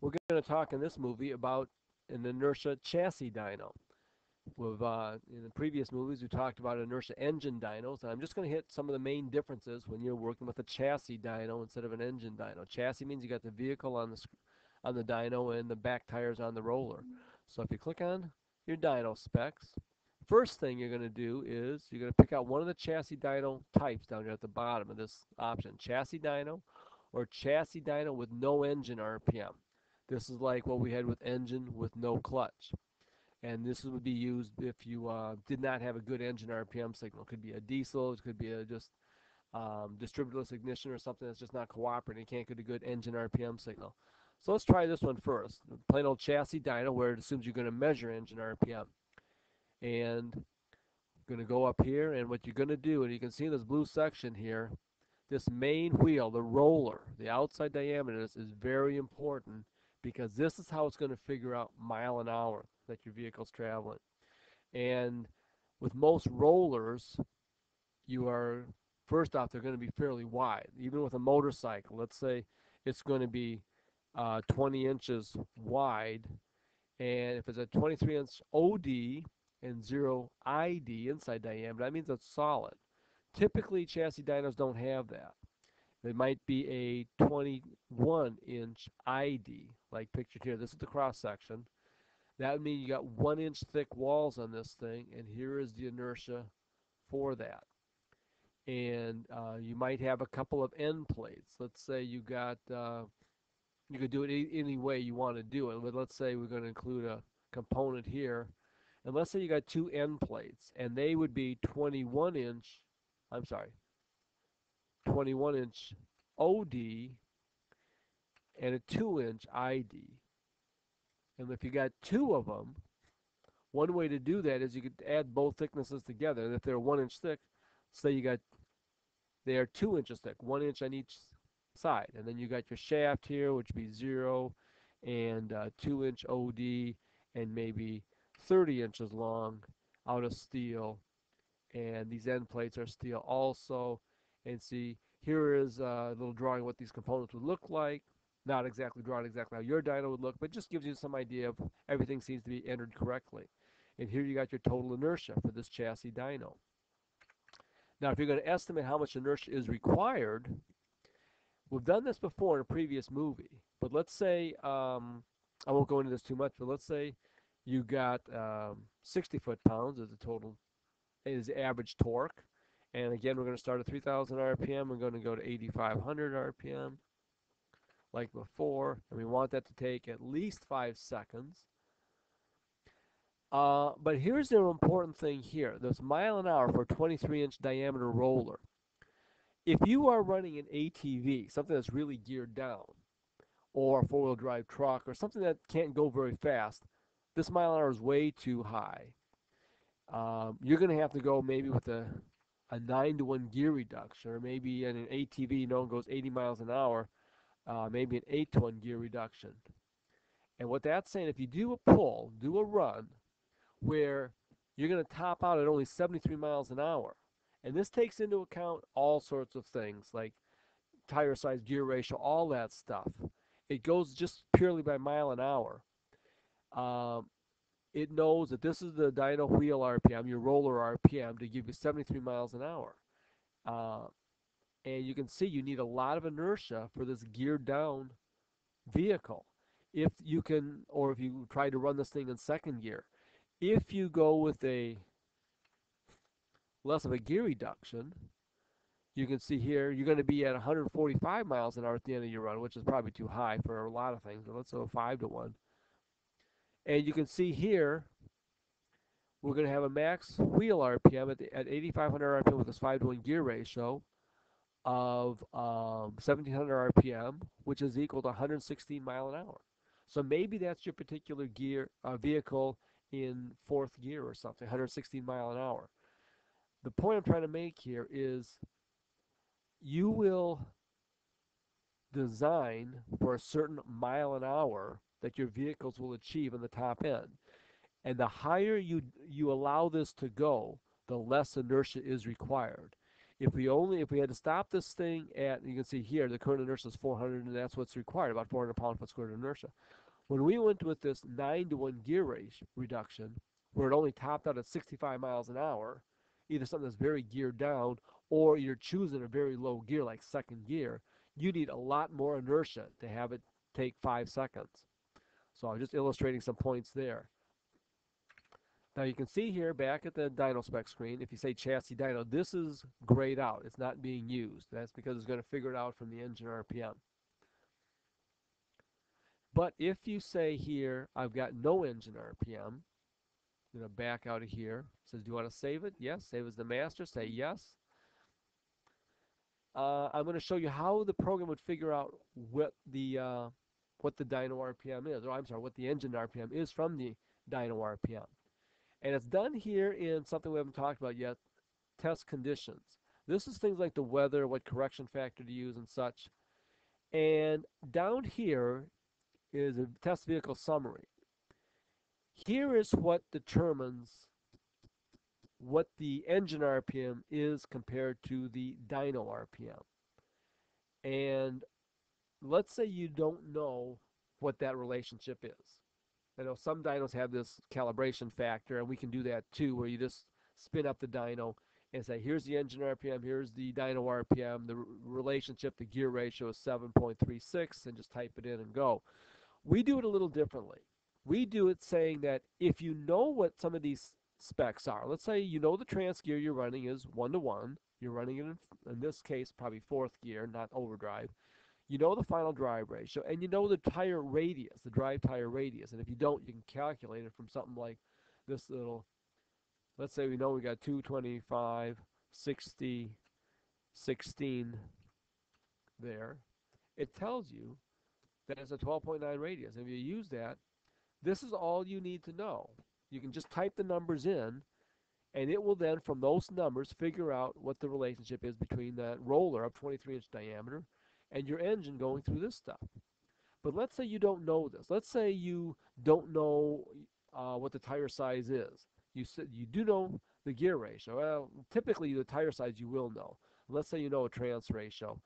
we're going to talk in this movie about an inertia chassis dyno. Uh, in the previous movies, we talked about inertia engine dynos, and I'm just going to hit some of the main differences when you're working with a chassis dyno instead of an engine dyno. Chassis means you got the vehicle on the on the dyno and the back tires on the roller. So if you click on your dyno specs, first thing you're going to do is you're going to pick out one of the chassis dyno types down here at the bottom of this option, chassis dyno or chassis dyno with no engine RPM. This is like what we had with engine with no clutch and this would be used if you uh, did not have a good engine RPM signal. It could be a diesel, it could be a just um, distributorless ignition or something that's just not cooperating. You can't get a good engine RPM signal. So let's try this one first. Plain old chassis dyno where it assumes you're going to measure engine RPM. And I'm going to go up here and what you're going to do, and you can see this blue section here, this main wheel, the roller, the outside diameter is very important because this is how it's going to figure out mile an hour that your vehicle's traveling. And with most rollers, you are, first off, they're going to be fairly wide. Even with a motorcycle, let's say it's going to be uh, 20 inches wide. And if it's a 23 inch OD and 0 ID inside diameter, that means it's solid. Typically, chassis dynos don't have that. It might be a 21 inch ID, like pictured here. This is the cross section. That would mean you got one inch thick walls on this thing, and here is the inertia for that. And uh, you might have a couple of end plates. Let's say you got, uh, you could do it any way you want to do it, but let's say we're going to include a component here. And let's say you got two end plates, and they would be 21 inch, I'm sorry, 21 inch OD and a 2 inch ID. And if you got two of them, one way to do that is you could add both thicknesses together. And if they're one inch thick, say you got, they are two inches thick, one inch on each side. And then you got your shaft here, which would be zero and uh, two inch OD and maybe 30 inches long out of steel. And these end plates are steel also. And see, here is a little drawing what these components would look like not exactly drawn exactly how your dyno would look, but just gives you some idea of everything seems to be entered correctly. And here you got your total inertia for this chassis dyno. Now, if you're going to estimate how much inertia is required, we've done this before in a previous movie. But let's say, um, I won't go into this too much, but let's say you got um, 60 foot-pounds as the total, is average torque. And again, we're going to start at 3,000 RPM. We're going to go to 8,500 RPM like before, and we want that to take at least five seconds. Uh, but here's the important thing here. This mile an hour for a 23 inch diameter roller. If you are running an ATV, something that's really geared down, or a four wheel drive truck, or something that can't go very fast, this mile an hour is way too high. Um, you're going to have to go maybe with a, a 9 to 1 gear reduction, or maybe an ATV, you know, goes 80 miles an hour uh, maybe an 8 to 1 gear reduction. And what that's saying, if you do a pull, do a run, where you're going to top out at only 73 miles an hour, and this takes into account all sorts of things like tire size, gear ratio, all that stuff. It goes just purely by mile an hour. Um, it knows that this is the dyno wheel RPM, your roller RPM, to give you 73 miles an hour. Uh, and you can see you need a lot of inertia for this geared down vehicle. If you can or if you try to run this thing in second gear if you go with a less of a gear reduction you can see here you're going to be at 145 miles an hour at the end of your run which is probably too high for a lot of things but let's go 5 to 1 and you can see here we're going to have a max wheel RPM at, the, at 8500 RPM with this 5 to 1 gear ratio of um, 1700 RPM, which is equal to 116 mile an hour. So maybe that's your particular gear uh, vehicle in fourth gear or something, 116 mile an hour. The point I'm trying to make here is you will design for a certain mile an hour that your vehicles will achieve in the top end. And the higher you you allow this to go, the less inertia is required. If we only if we had to stop this thing at you can see here the current inertia is 400 and that's what's required about 400 pound foot squared inertia. When we went with this nine to one gear ratio reduction, where it only topped out at 65 miles an hour, either something that's very geared down or you're choosing a very low gear like second gear, you need a lot more inertia to have it take five seconds. So I'm just illustrating some points there. Now you can see here back at the dyno spec screen, if you say chassis dyno, this is grayed out. It's not being used. That's because it's going to figure it out from the engine RPM. But if you say here, I've got no engine RPM, I'm going to back out of here. It says, do you want to save it? Yes. Save as the master. Say yes. Uh, I'm going to show you how the program would figure out what the uh, what the dyno RPM is, or I'm sorry, what the engine RPM is from the dyno RPM. And it's done here in something we haven't talked about yet, test conditions. This is things like the weather, what correction factor to use and such. And down here is a test vehicle summary. Here is what determines what the engine RPM is compared to the dyno RPM. And let's say you don't know what that relationship is. I know some dynos have this calibration factor, and we can do that too, where you just spin up the dyno and say, here's the engine RPM, here's the dyno RPM, the relationship, the gear ratio is 7.36, and just type it in and go. We do it a little differently. We do it saying that if you know what some of these specs are, let's say you know the trans gear you're running is one to one, you're running it in, in this case probably fourth gear, not overdrive. You know the final drive ratio, and you know the tire radius, the drive tire radius. And if you don't, you can calculate it from something like this little, let's say we know we got 225, 60, 16 there. It tells you that it's a 12.9 radius. If you use that, this is all you need to know. You can just type the numbers in, and it will then, from those numbers, figure out what the relationship is between that roller of 23 inch diameter and your engine going through this stuff. But let's say you don't know this. Let's say you don't know uh, what the tire size is. You said you do know the gear ratio. Well, typically the tire size you will know. Let's say you know a trans ratio.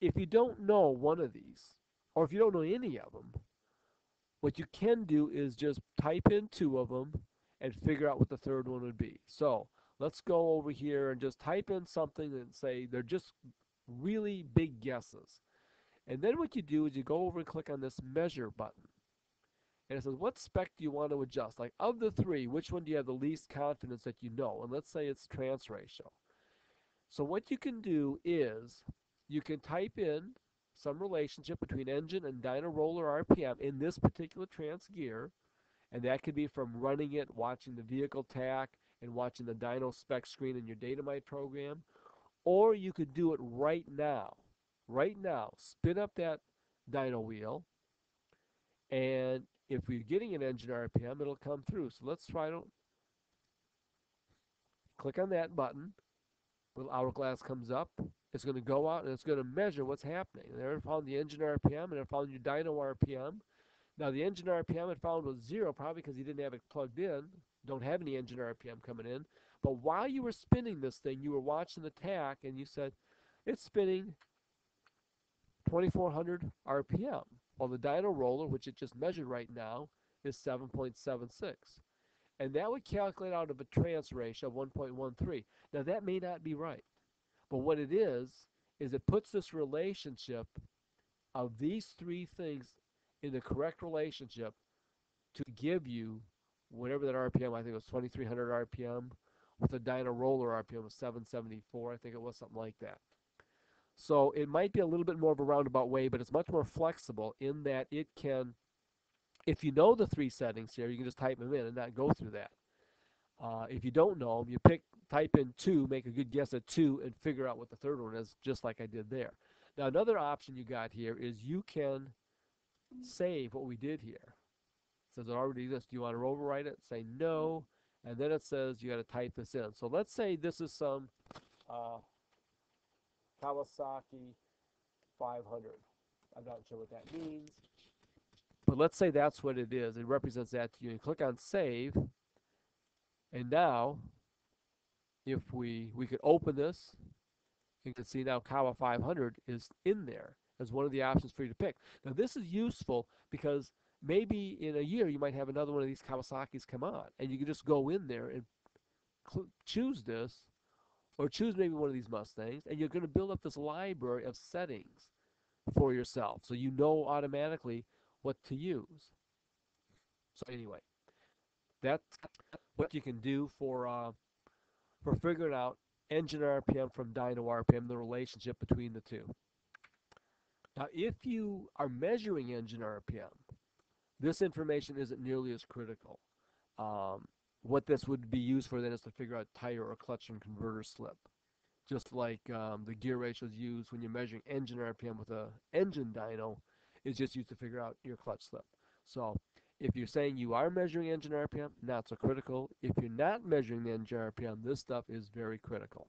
If you don't know one of these, or if you don't know any of them, what you can do is just type in two of them and figure out what the third one would be. So let's go over here and just type in something and say they're just really big guesses. And then what you do is you go over and click on this measure button. And it says, what spec do you want to adjust? Like, of the three, which one do you have the least confidence that you know? And let's say it's trans ratio. So what you can do is you can type in some relationship between engine and dyno roller RPM in this particular trans gear. And that could be from running it, watching the vehicle tach, and watching the dyno spec screen in your Datamite program. Or you could do it right now. Right now. Spin up that dyno wheel. And if we're getting an engine RPM, it'll come through. So let's try to click on that button. Little hourglass comes up. It's going to go out and it's going to measure what's happening. There it found the engine RPM and it found your dyno RPM. Now the engine RPM it found was zero, probably because you didn't have it plugged in. Don't have any engine RPM coming in. But while you were spinning this thing, you were watching the tach and you said, it's spinning 2400 RPM. While the dyno roller, which it just measured right now, is 7.76. And that would calculate out of a trans ratio of 1.13. Now that may not be right. But what it is, is it puts this relationship of these three things in the correct relationship to give you whatever that RPM, I think it was 2300 RPM, with a dyno roller RPM of 774. I think it was something like that. So it might be a little bit more of a roundabout way, but it's much more flexible in that it can, if you know the three settings here, you can just type them in and not go through that. Uh, if you don't know them, you pick, type in two, make a good guess at two, and figure out what the third one is, just like I did there. Now another option you got here is you can save what we did here. It says it already exists. Do you want to overwrite it? Say no and then it says you got to type this in. So let's say this is some uh, Kawasaki 500. I'm not sure what that means, but let's say that's what it is. It represents that to you. And click on Save, and now if we we could open this You can see now Kawa 500 is in there as one of the options for you to pick. Now this is useful because maybe in a year you might have another one of these Kawasaki's come on and you can just go in there and choose this or choose maybe one of these Mustangs and you're going to build up this library of settings for yourself so you know automatically what to use. So anyway, that's what you can do for uh, for figuring out engine RPM from dyno RPM, the relationship between the two. Now, if you are measuring engine RPM, this information isn't nearly as critical. Um, what this would be used for then is to figure out tire or clutch and converter slip. Just like um, the gear ratios used when you're measuring engine RPM with a engine dyno is just used to figure out your clutch slip. So if you're saying you are measuring engine RPM, not so critical. If you're not measuring the engine RPM, this stuff is very critical.